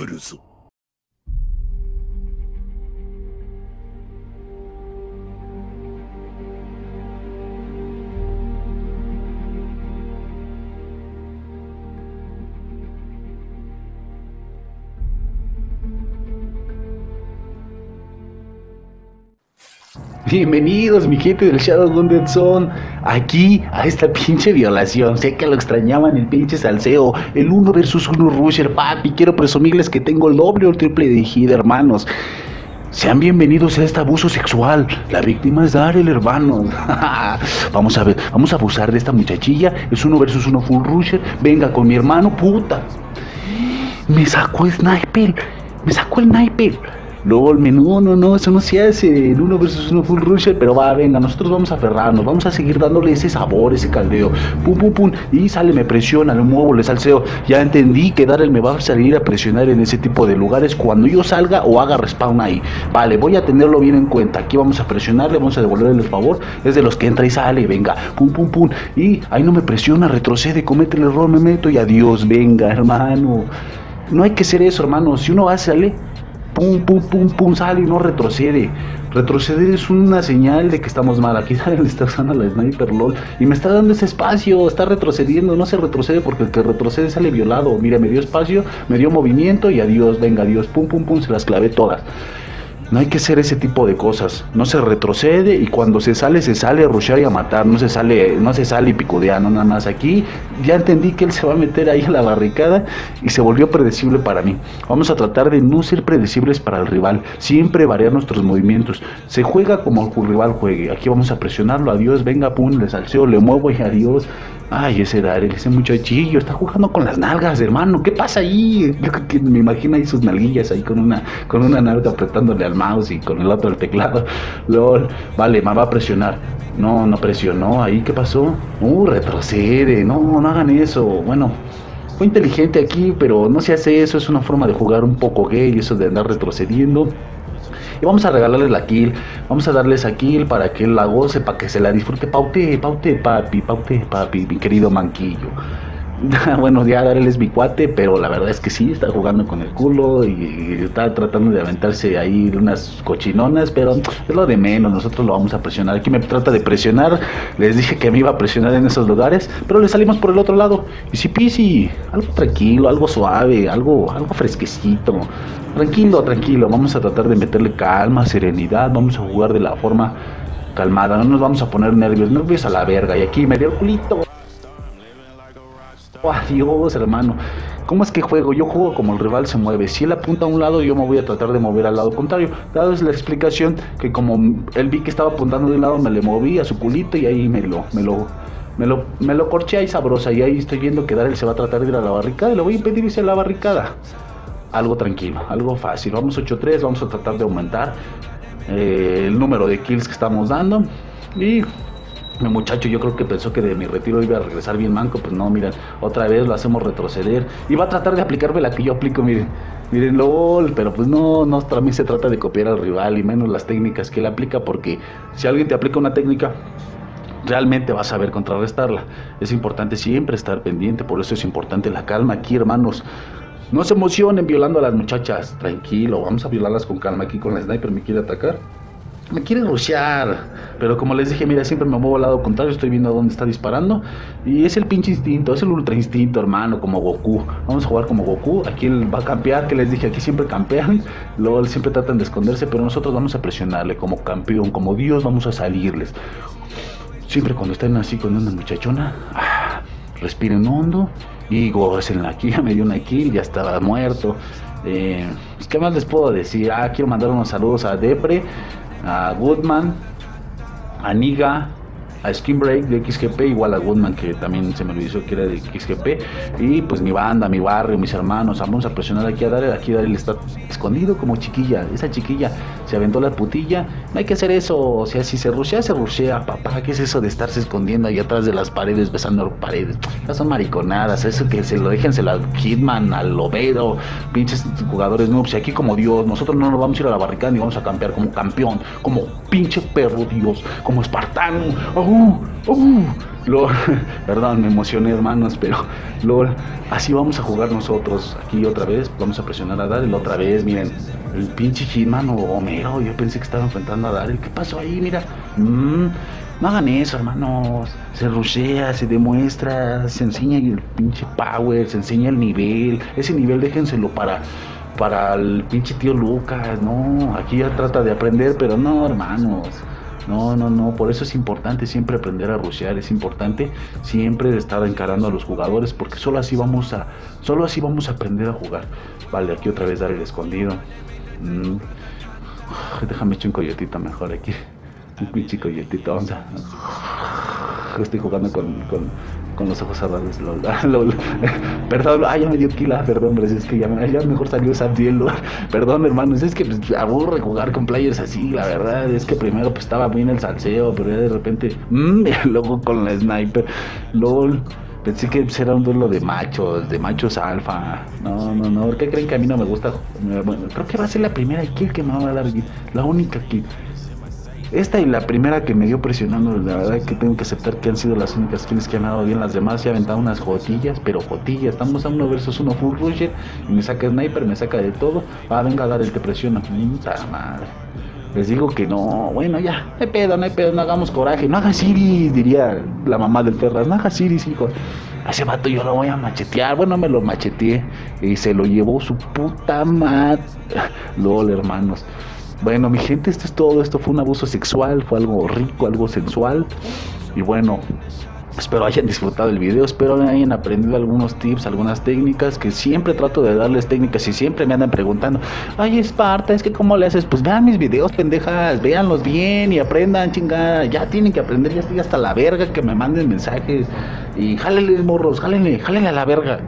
来るぞ。Bienvenidos, mi gente del Shadow Wounded Zone, aquí a esta pinche violación. Sé que lo extrañaban el pinche salseo, el uno versus uno Rusher, papi. Quiero presumirles que tengo el doble o el triple de hit, hermanos. Sean bienvenidos a este abuso sexual. La víctima es Daryl, hermano. vamos a ver, vamos a abusar de esta muchachilla. Es uno versus uno full rusher. Venga con mi hermano, puta. Me sacó el sniper. Me sacó el sniper. Luego el menú, no, no, eso no se hace en uno versus uno full rusher, pero va, venga, nosotros vamos a aferrarnos, vamos a seguir dándole ese sabor, ese caldeo, pum, pum, pum, y sale, me presiona, le muevo, le salseo. Ya entendí que Darrell me va a salir a presionar en ese tipo de lugares cuando yo salga o haga respawn ahí. Vale, voy a tenerlo bien en cuenta. Aquí vamos a presionarle, vamos a devolverle el favor. Es de los que entra y sale, venga, pum, pum, pum. Y ahí no me presiona, retrocede, comete el error, me meto y adiós, venga, hermano. No hay que ser eso, hermano. Si uno va a salir pum, pum, pum, pum, sale y no retrocede. Retroceder es una señal de que estamos mal. Aquí le está usando la sniper LOL y me está dando ese espacio, está retrocediendo. No se retrocede porque el que retrocede sale violado. Mira, me dio espacio, me dio movimiento y adiós, venga, adiós, pum, pum, pum, se las clavé todas. No hay que hacer ese tipo de cosas. No se retrocede y cuando se sale, se sale a rushar y a matar. No se sale, no se sale y picudea, no nada más. Aquí ya entendí que él se va a meter ahí a la barricada y se volvió predecible para mí. Vamos a tratar de no ser predecibles para el rival. Siempre variar nuestros movimientos. Se juega como el rival juegue. Aquí vamos a presionarlo. Adiós, venga, pum, le salseo, le muevo y adiós. Ay, ese Daryl, ese muchachillo, está jugando con las nalgas, hermano. ¿Qué pasa ahí? Yo que me imagino ahí sus nalguillas ahí con una, con una nalga apretándole al mouse y con el otro el teclado. LOL, vale, me va a presionar. No, no presionó. Ahí, ¿qué pasó? Uh, retrocede. No, no hagan eso. Bueno, fue inteligente aquí, pero no se hace eso. Es una forma de jugar un poco gay, eso de andar retrocediendo. Y vamos a regalarles la kill. Vamos a darles a kill para que él la goce, para que se la disfrute. Paute, paute, papi, paute, papi, mi querido manquillo. bueno, ya darles mi cuate, pero la verdad es que sí, está jugando con el culo y está tratando de aventarse ahí unas cochinonas, pero es lo de menos, nosotros lo vamos a presionar. Aquí me trata de presionar, les dije que me iba a presionar en esos lugares, pero le salimos por el otro lado. Y si pisi, algo tranquilo, algo suave, algo, algo fresquecito. Tranquilo, tranquilo, vamos a tratar de meterle calma, serenidad, vamos a jugar de la forma calmada, no nos vamos a poner nervios, nervios a la verga. Y aquí me dio el culito. Oh, Dios, hermano. ¿Cómo es que juego? Yo juego como el rival se mueve. Si él apunta a un lado, yo me voy a tratar de mover al lado contrario. Dado es la explicación que como él vi que estaba apuntando de un lado, me le moví a su culito y ahí me lo, me lo, me lo, me lo corché ahí sabrosa. Y ahí estoy viendo que Darrell se va a tratar de ir a la barricada y le voy a impedir irse a la barricada. Algo tranquilo, algo fácil. Vamos 8-3, vamos a tratar de aumentar eh, el número de kills que estamos dando. Y muchacho yo creo que pensó que de mi retiro iba a regresar bien manco, pues no, miren, otra vez lo hacemos retroceder y va a tratar de aplicarme la que yo aplico, miren, miren LOL, pero pues no, no, mí se trata de copiar al rival y menos las técnicas que él aplica porque si alguien te aplica una técnica realmente vas a saber contrarrestarla. Es importante siempre estar pendiente, por eso es importante la calma aquí, hermanos. No se emocionen violando a las muchachas, tranquilo, vamos a violarlas con calma. Aquí con la sniper me quiere atacar me quiere rushear. Pero como les dije, mira, siempre me muevo al lado contrario, estoy viendo a dónde está disparando. Y es el pinche instinto, es el ultra instinto, hermano, como Goku. Vamos a jugar como Goku. Aquí él va a campear, que les dije, aquí siempre campean. Luego siempre tratan de esconderse, pero nosotros vamos a presionarle como campeón, como Dios, vamos a salirles. Siempre cuando estén así con una muchachona, ah, respiren hondo y gocen aquí. Ya me dio una kill, ya estaba muerto. Eh, ¿Qué más les puedo decir? Ah, quiero mandar unos saludos a Depre a Goodman, a Niga, a Skin Break de XGP, igual a Goodman que también se me olvidó que era de XGP, y pues mi banda, mi barrio, mis hermanos, vamos a presionar aquí a Daryl, aquí Daryl está escondido como chiquilla, esa chiquilla se aventó la putilla, no hay que hacer eso, o sea, si se rushea, se rushea, papá, ¿qué es eso de estarse escondiendo ahí atrás de las paredes, besando paredes? Esas son mariconadas, eso que se lo déjense al Hitman, al Lobedo, pinches jugadores. Noobs, y aquí como Dios, nosotros no nos vamos a ir a la barricada ni vamos a campear como campeón, como pinche perro Dios, como espartano, ¡Oh! ¡Oh! LOL, perdón, me emocioné, hermanos, pero LOL, así vamos a jugar nosotros. Aquí otra vez, vamos a presionar a Daryl otra vez. Miren, el pinche Hitman o Homero, yo pensé que estaba enfrentando a Daryl. ¿Qué pasó ahí? Mira, mmm, no hagan eso, hermanos. Se rushea, se demuestra, se enseña el pinche power, se enseña el nivel. Ese nivel déjenselo para para el pinche tío Lucas, no, aquí ya trata de aprender, pero no, hermanos. No, no, no, por eso es importante siempre aprender a rushear, es importante siempre estar encarando a los jugadores porque solo así vamos a solo así vamos a aprender a jugar. Vale, aquí otra vez dar el escondido. Mm. Déjame echar un coyotito mejor aquí. Un pinche coyotito, vamos a... Estoy jugando con, con con los ojos cerrados. perdón, ay, ya me dio quila, perdón, pero es que ya, ya mejor salió Sabdiel. Perdón, hermanos, es que pues, aburre jugar con players así, la verdad. Es que primero pues estaba bien el salseo, pero ya de repente, mmm, luego con la sniper, LOL. Pensé que pues, era un duelo de machos, de machos alfa. No, no, no. ¿Por qué creen que a mí no me gusta? Bueno, creo que va a ser la primera kill que me va a dar, la única kill. Esta y la primera que me dio presionando, la verdad que tengo que aceptar que han sido las únicas kills que han dado bien. Las demás se han aventado unas jotillas, pero jotillas. Estamos a uno versus uno full rusher y me saca sniper, me saca de todo. Ah, venga a dar el que presiona. Puta madre. Les digo que no, bueno, ya, no hay pedo, no hay pedo, no hagamos coraje. No hagas iris, diría la mamá del Ferraz. No hagas iris, hijo. A ese vato yo lo voy a machetear. Bueno, me lo macheteé y se lo llevó su puta madre. LOL, hermanos. Bueno, mi gente, esto es todo. Esto fue un abuso sexual, fue algo rico, algo sensual. Y bueno, espero hayan disfrutado el video, espero hayan aprendido algunos tips, algunas técnicas, que siempre trato de darles técnicas y siempre me andan preguntando, ay Esparta, es que cómo le haces, pues vean mis videos, pendejas, véanlos bien y aprendan, chingada, ya tienen que aprender, ya estoy hasta la verga que me manden mensajes y jálenle morros, jálenle, jálenle a la verga.